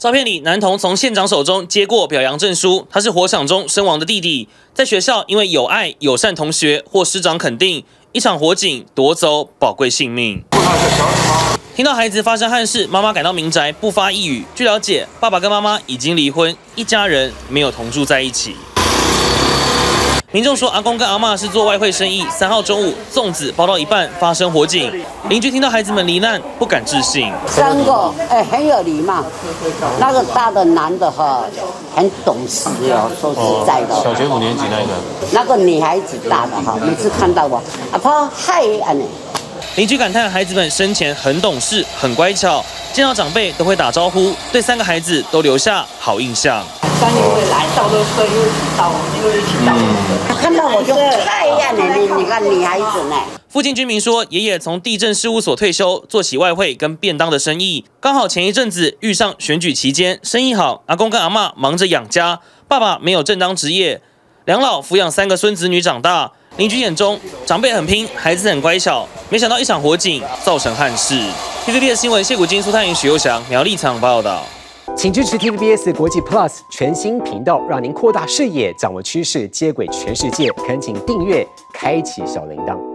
照片里，男童从县长手中接过表扬证书，他是火场中身亡的弟弟，在学校因为有爱友善同学或师长肯定，一场火警夺走宝贵性命。听到孩子发生憾事，妈妈赶到民宅不发一语。据了解，爸爸跟妈妈已经离婚，一家人没有同住在一起。民众说，阿公跟阿妈是做外汇生意。三号中午，粽子包到一半发生火警，邻居听到孩子们罹难，不敢置信。三个，哎，很有礼貌。那个大的男的哈，很懂事哦，说实在的。小学五年级那个。那个女孩子大的哈，每次看到我，阿婆嗨。邻居感叹，孩子们生前很懂事，很乖巧，见到长辈都会打招呼，对三个孩子都留下好印象。三年会来，到的时候又到，又一起到。看到我就你你看女孩子呢。附近居民说，爷爷从地震事务所退休，做起外汇跟便当的生意。刚好前一阵子遇上选举期间，生意好，阿公跟阿妈忙着养家，爸爸没有正当职业，两老抚养三个孙子女长大。邻居眼中，长辈很拼，孩子很乖巧，没想到一场火警造成憾事。TVB 的新闻，谢谷金、苏泰云、许佑祥、苗立场报道。请支持 TVBS 国际 Plus 全新频道，让您扩大视野，掌握趋势，接轨全世界。恳请订阅，开启小铃铛。